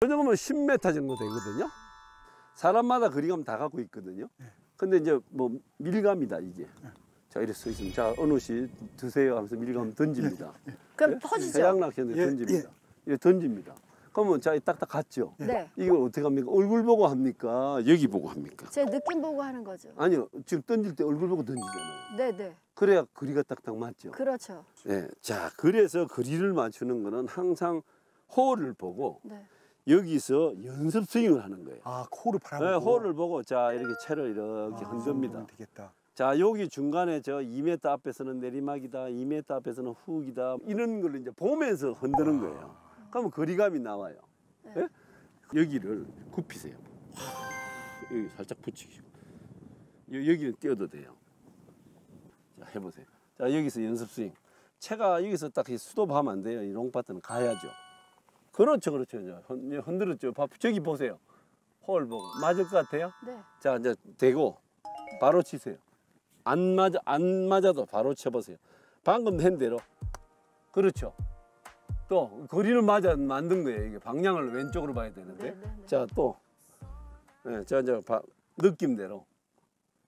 그 정도면 10m 정도 되거든요. 사람마다 거리감 다 갖고 있거든요. 네. 근데 이제 뭐 밀감이다 이게. 자 이렇게 써 있으면 자 어느 씨 드세요 하면서 밀감 던집니다. 그럼 터지죠. 해양 낚시인데 예, 던집니다. 예, 던집니다. 그러면 자 딱딱 갔죠. 네. 이걸 어떻게 합니까? 얼굴 보고 합니까? 여기 보고 합니까? 제 느낌 보고 하는 거죠. 아니요. 지금 던질 때 얼굴 보고 던지잖아요. 네, 네. 그래야 거리가 딱딱 맞죠. 그렇죠. 예. 자, 그래서 거리를 맞추는 거는 항상 호를 보고 네. 여기서 연습 스윙을 하는 거예요. 아 코를 네, 바라보고. 호를 보고 자 이렇게 채를 이렇게 아, 흔듭니다. 되겠다. 자 여기 중간에 저 2m 앞에서는 내리막이다, 2m 앞에서는 훅이다 이런 걸 이제 보면서 흔드는 거예요. 그러면 거리감이 나와요. 예? 여기를 굽히세요. 여기 살짝 붙이시고 여- 여기는 띄어도 돼요. 자 해보세요. 자 여기서 연습 스윙. 채가 여기서 딱 수도 하면 안 돼요. 이 롱파트는 가야죠. 그렇죠, 그렇죠. 흔- 흔들었죠. 봐, 저기 보세요. 홀 보고 맞을 것 같아요? 네. 자 이제 대고 바로 치세요. 안 맞아 안 맞아도 바로 쳐보세요. 방금 한 대로 그렇죠. 또 거리를 맞아 만든 거예요. 이게 방향을 왼쪽으로 봐야 되는데. 네, 네, 네. 자 또, 네, 자 이제 바- 느낌대로.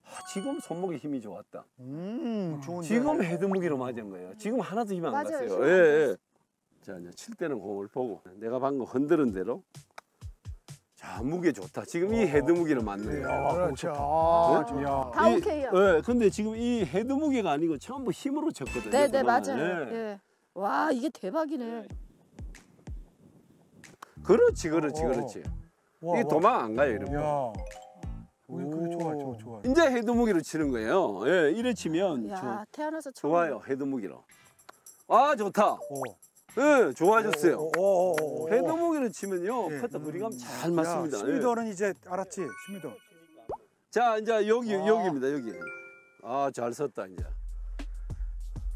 아, 지금 손목에 힘이 좋았다. 음 좋은데. 지금 헤드 무게로 맞은 거예요. 지금 하나도 힘 안. 갔어요. 예, 예. 자 이제 칠 때는 공을 보고 내가 방금 흔드는 대로. 자 무게 좋다. 지금 이 헤드 무게로 맞는 거예요. 아, 그렇죠. 아, 아, 야. 다 이- 오케이요. 예, 근데 지금 이 헤드 무게가 아니고 전부 힘으로 쳤거든요. 네, 네, 그동안. 맞아요. 예. 예. 와, 이게 대박이네. 그렇지, 그렇지, 어. 그렇지. 와, 이게 와. 도망 안 가요, 이러면. 야. 그거 좋아, 오. 좋아, 좋아. 이제 헤드 무게로 치는 거예요. 예, 이래 치면 야, 태어나서 저, 처음. 좋아요, 헤드 무게로. 아, 좋다. 오. 예, 좋아졌어요. 오, 오, 오, 오, 오. 헤드 무게로 치면요, 예. 퍼터 거리감 잘 야, 맞습니다. 예. 스미더는 이제 알았지, 스미더. 자, 이제 여기, 아. 여기입니다, 여기. 아, 잘 섰다, 이제.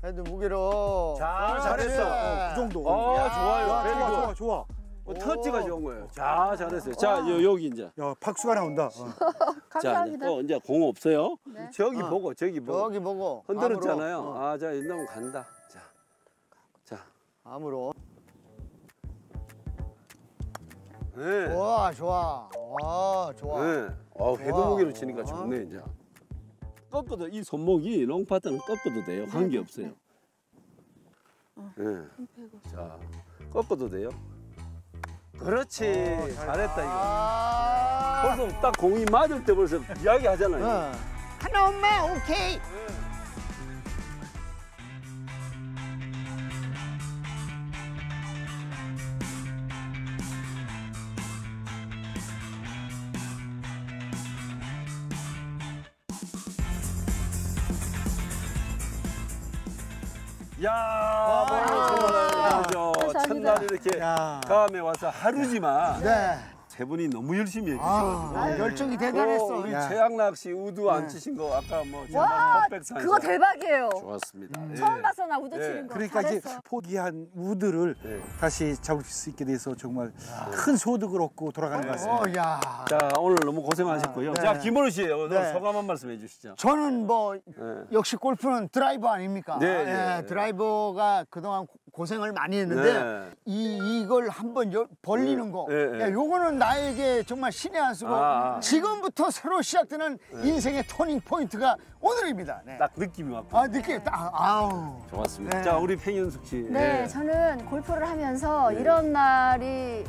헤드 무게로. 자, 잘했어. 그렇지. 그 정도. 아, 야, 좋아요. 좋아, very 좋아, good. 좋아. 어, 터치가 좋은 거예요. 자, 잘했어요. 자, 요, 여기 이제. 야, 박수가 나온다. 어. 자, 이제 감사합니다. 또 이제 공 없어요. 네. 저기 어. 보고, 저기 보고. 저기 보고. 흔들었잖아요. 어, 아, 자, 이놈 간다. 암으로. 네, 와, 좋아. 와, 좋아. 네. 어, 좋아. 무게로 치니까 좋네 이제. 꺾어도 이 손목이 롱 파트는 꺾어도 돼요. 관계 없어요. 네. 자, 꺾어도 돼요. 그렇지. 잘했다 이거. 아. 벌써 딱 공이 맞을 때 벌써 이야기하잖아요. 어. 하나 엄마 오케이. 야, 뭐 정말 그죠. 감사합니다. 첫날 이렇게 야. 감에 와서 하루지만 네. 세 분이 너무 열심히 아, 해주셔가지고. 열정이 또 대단했어. 우리 야. 최양락 씨 우드 안 네. 치신 거 아까 뭐 와, 그거 대박이에요. 좋았습니다. 예. 처음 봤어, 나 우드 예. 치는 거. 그러니까 이제 잘했어. 포기한 우드를 네. 다시 잡을 수 있게 돼서 정말 큰 소득을 얻고 돌아가는 것 같습니다. 어, 야. 자 오늘 너무 고생하셨고요. 아, 네. 자 김원우 씨 오늘 네. 소감 한 말씀 해주시죠. 저는 뭐 네. 역시 골프는 드라이버 아닙니까? 네, 예, 네. 드라이버가 그동안 고- 고생을 많이 했는데 네. 이 이걸 한번 여- 벌리는 네, 거, 네, 네. 야, 요거는 나 에게 정말 신의 한 수고 아, 아. 지금부터 새로 시작되는 인생의 turning point가 오늘입니다. 네. 딱 느낌이 왔고 아 느낌 딱 아우. 좋았습니다. 네. 자 우리 팽현숙 씨. 네, 예. 저는 골프를 하면서 네. 이런 날이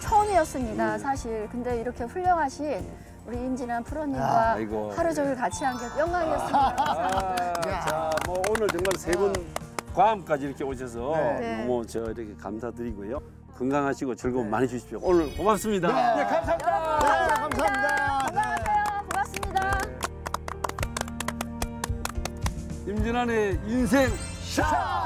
처음이었습니다, 음. 사실. 근데 이렇게 훌륭하신 우리 임진환 프로님과 아이고. 하루 종일 같이 한 게 영광이었습니다. 감사합니다. 아, 자, 뭐 오늘 정말 세 분 과함까지 이렇게 오셔서 네. 너무 저 이렇게 감사드리고요. 건강하시고 즐거움 많이 주십시오. 오늘 고맙습니다. 네, 여러분, 감사합니다. 네, 감사합니다. 감사합니다. 건강하세요. 고맙습니다. 임진환의 인생 샷!